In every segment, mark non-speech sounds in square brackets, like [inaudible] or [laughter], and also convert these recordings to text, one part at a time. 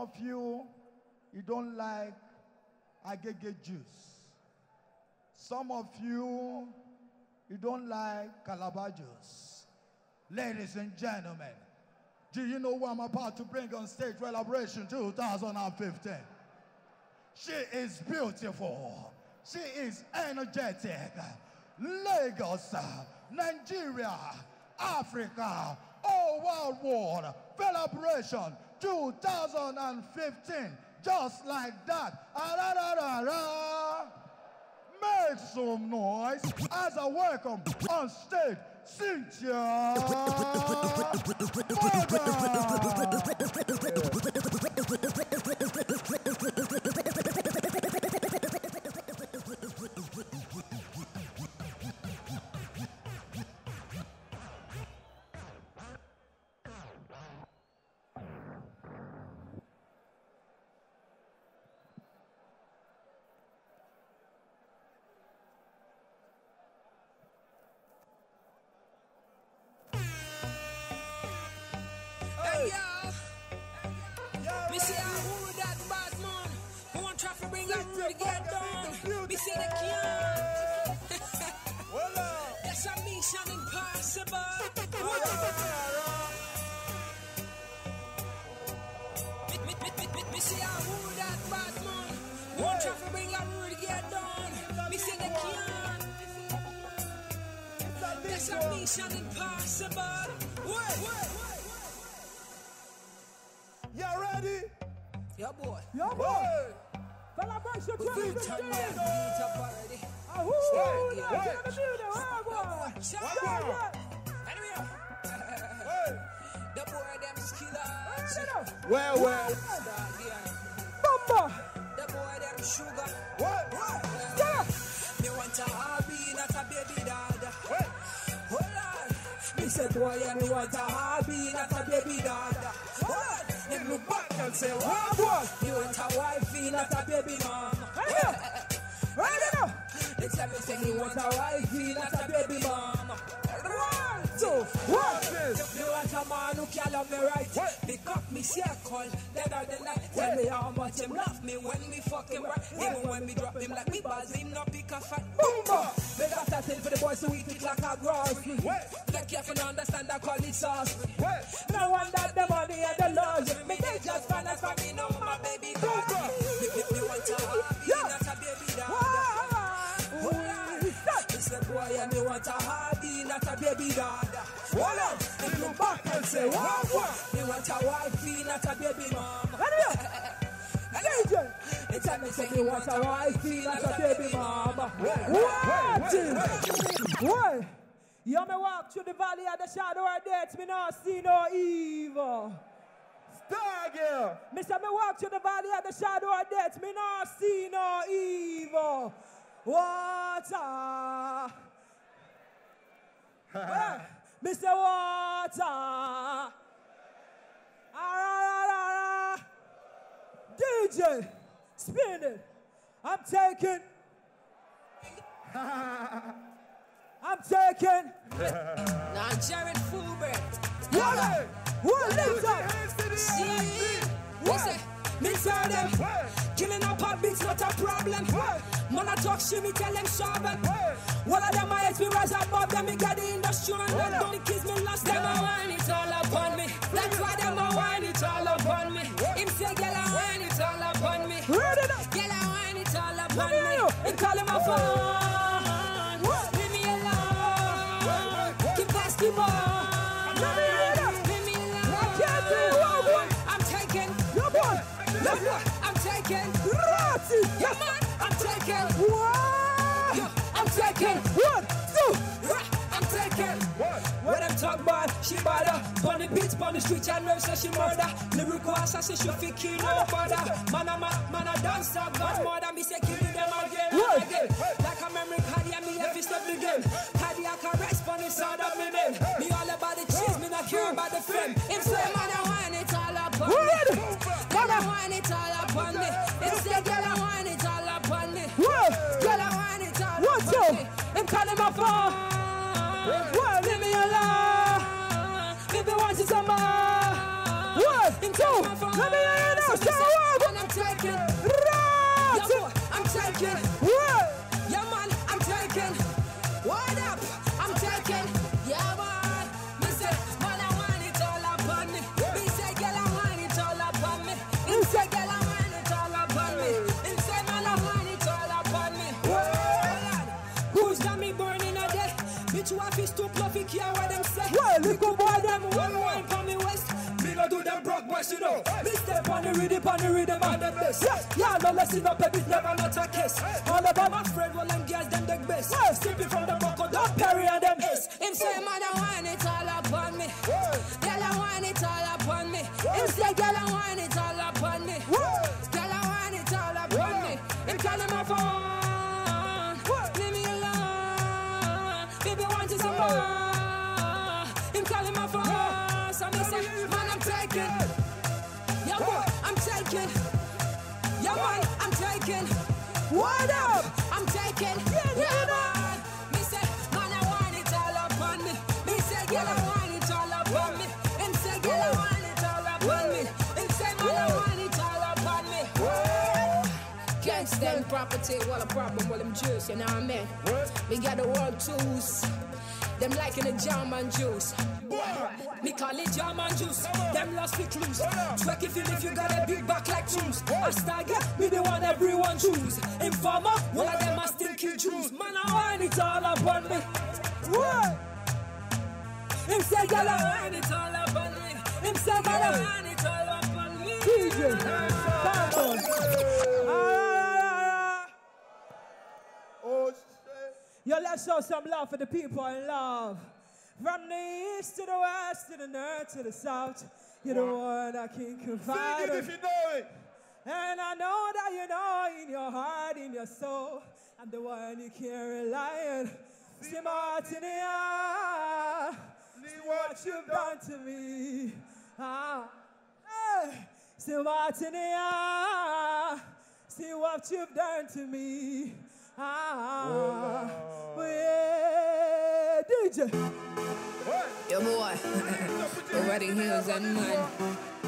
of you, you don't like agege juice. Some of you, you don't like calabar juice. Ladies and gentlemen, do you know who I'm about to bring on stage? for Felabration 2015. She is beautiful. She is energetic. Lagos, Nigeria, Africa, all world war. Felabration 2015. Just like that. Ah-da-da-da-da. Make some noise as I welcome on stage Cynthia. Hey mission impossible. Wait, wait, wait. You ready? Yeah, boy. Yo, boy. Felabration Beat 2015. up, man. Beat up already. Ah, who Wait, that? wait. You in the building? Where, boy? Shut Why up. not? Anyway, Hey. the boy them skillers. Hey, there. Well, well. Bumba. The boy them sugar. What? Stop. Me want a hobby, not a baby dad. Hey. Hold on. Me said boy, me want a hobby, not a baby dad. Hold on. Then look back and say, wow, boy. Me want a wifey, not a baby mom. Hey, there. Hey, there. They tell me say me want a wifey, not a baby mom. One, two, Watch. Me want a man who can love me right. Pick up me circle, dead or the night. Tell me how much him love me when we fucking right. Even when me drop him like me balls, him not pick a fat. Boomba. Me got a thing for the boys who eat it like a grass. What? Get careful to understand I call it sauce. What? No that the money and the love. Me they just find us for me, no my baby God. Me, me, me want a hobby, not a baby dad. Me say boy, yeah, me want a hobby, not a baby dad. Hold on. Me look back and say, wow, wow. Me want a wifey, not a baby mom. DJ. They tell me say me want a wifey, not a baby mama. What? What? You me walk through the valley of the shadow of death, me not see no evil. Star girl. Me say me walk through the valley of the shadow of death, me not see no evil. Water. [laughs] Me say water. Ah, DJ, spin it. I'm taking. [laughs] I'm taking. [laughs] Now Jared Fulbright. One, one, lift up. See, we say, me tell them, killing up a beats not a problem. Man, I talk shit, me tell them it. One of them, me rise above them, me get the industry and go. The kids, me lost them, I whine it all upon me. That's why them, I whine it all upon me. Upon Let me me. hear you. Him call him a phone. Leave me alone. Keep asking more. Let me hear that. Leave me alone. I can't do it, wow, boy. I'm taking. Yo, I'm taking. Rati. Yeah, man, I'm taking. I'm taking. One, two. I'm taking. What? When them talk about she bother the beats, the street, and know so she murder Lyrical assassin, she fi kill no bother Man a man, man a dance up, God mother Me say kill again and What? again Like a memory card, yeah, me left it step again Cardiac arrest, pon the sound of me name Me all about the cheese, me not care about the fame Him say man a whine it all up on me. Girl a whine it all up on me Him say girl a whine it all up on me Whoa. Girl a whine it all up on me Him call him a phone What? Leave me alone. If you want some more, Let me hear you now. Show up. A fish too fluffy, care what them say. Well, little boy, them One wine for me west. Me no do them broke boys, you know. Me step on the rhythm, on the rhythm, and the best. Yeah, Yeah, no listen up, baby, never Never not a kiss. All about My friend, well, them girls, them the best. Yeah. Sipping from the buckle, Don't Perry and them. Yes, him say, man, I want What up? I'm taking. Yeah, Yeah, man. Me say, man, I want it all up on me. Me say, girl, I want it all up on me. Him say, girl, I want it all up on me. Him say, man, I want it all up on me. Can't stand property, well, a problem, well, them juice, you know what I mean? Me got the world tools. Them liking the German juice. Me call it German juice. Them lost with clues. Twerk if you if you got a big back like juice. I start get me the one everyone choose. Informer, one of them I still kill Jews. Man, I want it all up on me. What? Him say, girl, I want it all up on me. Him say, girl, I want it all up on me. DJ. Come on. Ah, Oh, shit. Yo, let's show some love for the people in love. From the east to the west, to the north to the south, you're the one I can confide Sing it in. if you know it. And I know that you know in your heart, in your soul, I'm the one you can rely on. See my in the eye. See what you've done to me. Ah, hey. See my in the eye. See what you've done to me. Ah, oh, yeah, DJ. Yo, boy. wedding heels and man.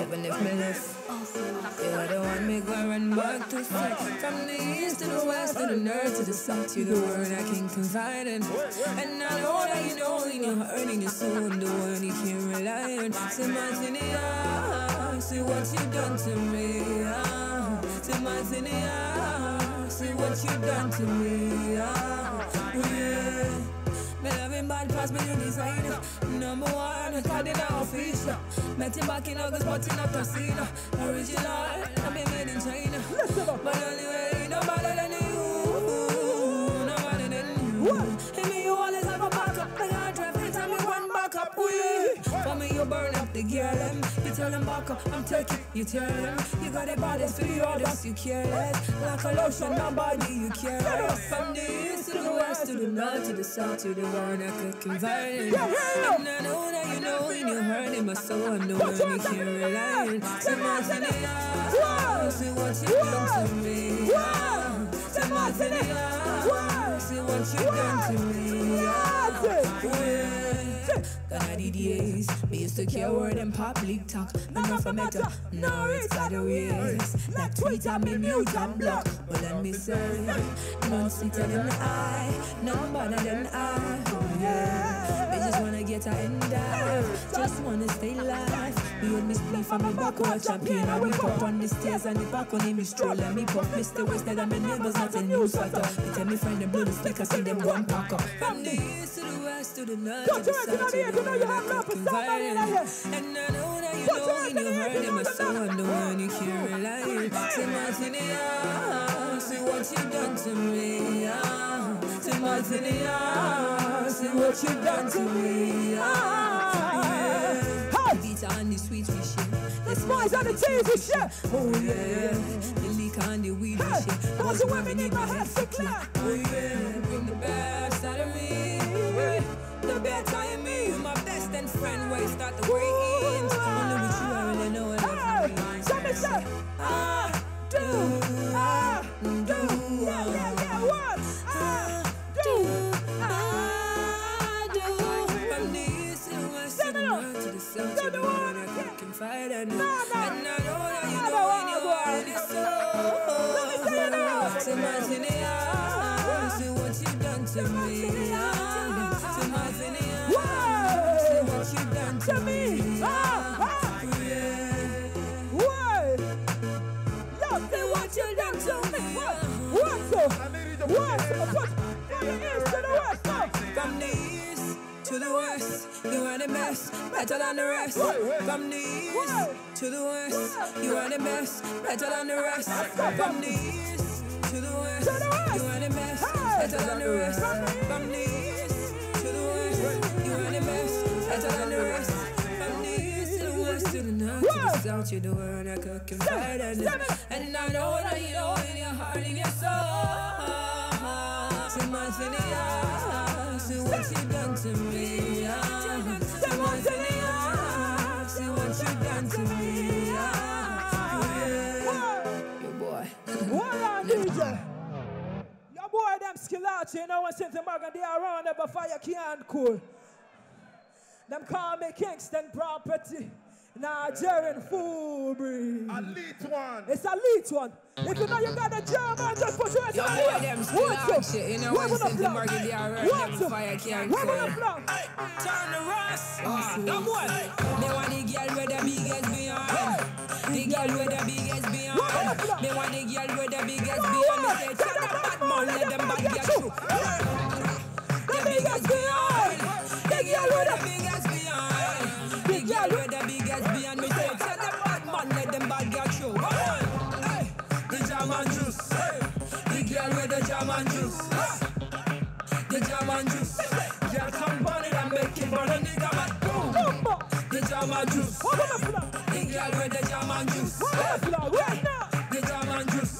Even if me left. You're the one me go run back to sight. From the east to the west to the north to the south, you're the one I can confide in. And I know that you know in your heart and your soul, the one you can rely on. See my in the see what you done to me. See my in the eye, see what you done to me. Ah. Yeah. Me loving bad pass me the designer. Number one, cardinal official. Met him back in August but in a casino. Original, I be made in China. But anyway, no better than you. No better than you. And me, you always have a backup. Me hard drive, every time you run back up. We For me, you burn up the girl them. You tell them back up, I'm taking You tell them, you got the bodies for the others You careless, like a lotion, nobody you careless From the east to the west, to the north, to the south To the one I could confide in. And I know that you know in your heart, in my soul I know when you can't rely. On Say my in the eye, see what you done to me. Say my in the eye, see what you done to me. Yeah. Gonna the days. Me used to care word and public talk. Me not for matter No it's ways Like Twitter me mute and block. But let me say None sweeter than I None better than I Oh yeah. Me just wanna get her in there Just wanna stay alive. Me hold me split from me back with champagne. I whip up on the stairs and the back on me stroll And me puff Mr. Wasted and my neighbors not a news. Factor uh, Me tell me friend them blow the I see them one pack up From the east to the west to the north Don't to you south reckon to I the know you have love for somebody like it. that? And I know that you know you in reckon your I know my you soul I'm the one you can rely on Say my in the eye, see what you done to me. Say my in the eye, see what you done to me ah. Yeah. Beat on the sweet we share The spice on the cheese we share. Oh yeah, the liquor and the weed we share. those women me in my head head so so clear. clear. Oh yeah, bring the best out of me. Better in me, you my best and friend. Where you start the way in. Only with you I really know what Hey, I'm somebody say, I do, ah, I do. Yeah, yeah, yeah, ah, what? I ah, do, I do. From the east to the west to the north to the south to the the you are the best, better than the rest. From the east to the west, you are the best, better than the rest. From the east to the west, you are the best, better than the rest. From the east to the west, you are the best, better than the rest. From the east to the west to the north to the south, you're the one I could confide in. And I know that you know in your heart, in your soul. My in the eyes, see what you done to me. Say my in the eyes, see what you done to me. Ah. Ah. Yeah. Your boy. Hold on, DJ. Your boy them skill out, you know, when St. Morgan, they are around there, but fire can't cool. Them call me Kingston property. Nigerian fool breed. Elite one. It's a elite one. If you know you got a German, just put your hands Your up. boy them still What's out up? shit. You know Where when would I St. plug? Morgan, they are around What's them up? fire can't Where would I cool. plug? Turn the rust. No boy. Me want the girl with the biggest behind. The girl with the biggest behind. Me want the girl with the biggest behind. Me say, check the bad man, let them bad get through. The biggest behind. The German juice. Girl, come burn it and make it burn a nigga, man. Boom. The German juice. The girl with the German juice. The German juice.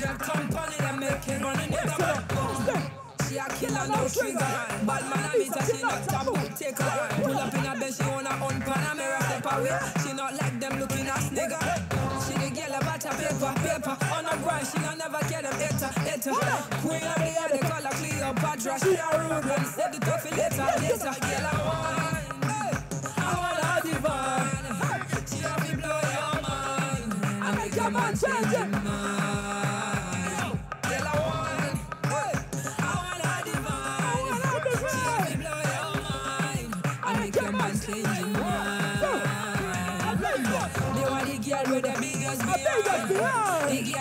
Girl, come burn it and make it burn a nigga, man. Boom. She a killer, no trigger. Bad man a meet her, she not taboo. Take her. Pull up in a bed, she wanna own Panamera step away. She not like them looking ass nigga. She the girl about a paper, paper. On a grind, she don't never get hater. Queen of the year, they call her Cleopatra. She a rude one, said the tough later, later. Girl, I want,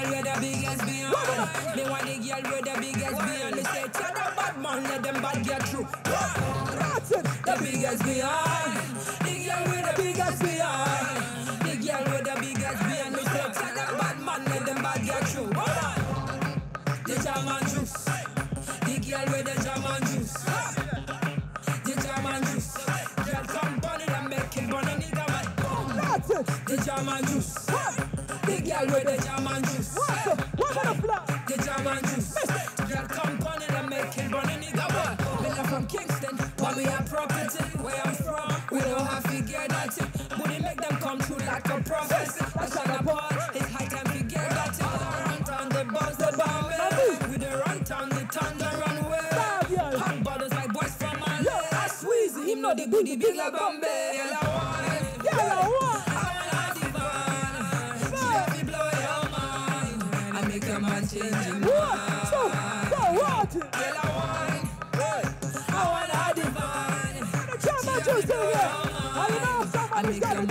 behind. The girl with the biggest behind. Me want the girl with the biggest behind. Me say, tell the bad man, let them bad get through. The biggest behind. The girl with the biggest behind. The girl with the biggest behind. Me say, tell the bad man, let them bad get through. The German juice. The girl with the German juice. The German juice. Girl, come burn it and make it burn a nigga man. The German juice. The girl with the German juice. Squeeze him, know the goodie big like Bombay. Girl, I want it. Yeah, I want. I want a divine. She me blow your mind. I make your man change your One, two, go, Martin. Girl, I want, I want a divine. The German juice in here. I know somebody's got the German juice.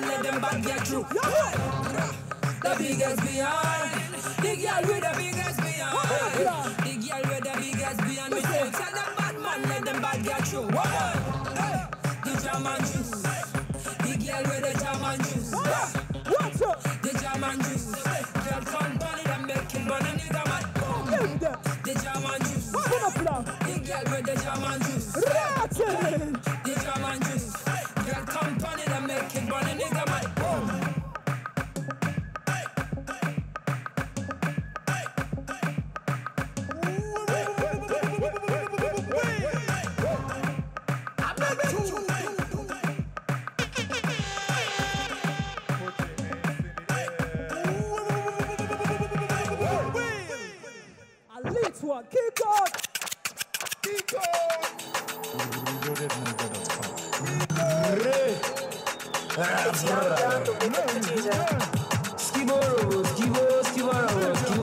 The let them bad get through. The biggest behind. The girl with the biggest behind. The girl with the biggest behind. Me tell the bad man, let them bad get through. The German